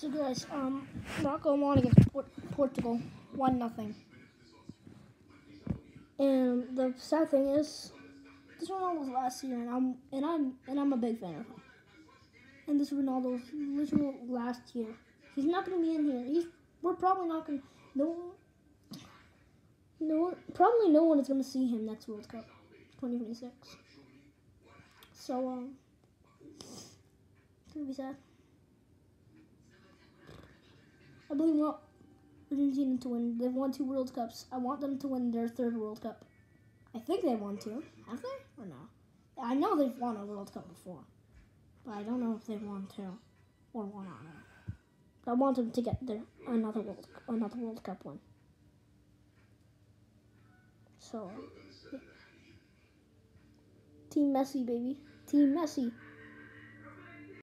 So guys, um, Morocco won against Port- Portugal, one nothing. And the sad thing is, this Ronaldo was last year, and I'm and I'm and I'm a big fan of him. And this Ronaldo's literal last year. He's not going to be in here. He's we're probably not going. to No, no, probably no one is going to see him next World Cup, 2026. So um, it's gonna be sad. I really want Argentina to win. They've won two World Cups. I want them to win their third World Cup. I think they won two. Have they? Or no? I know they've won a World Cup before. But I don't know if they've won two. Or one, don't. But I want them to get their another World another World Cup win. So yeah. Team Messi, baby. Team Messi.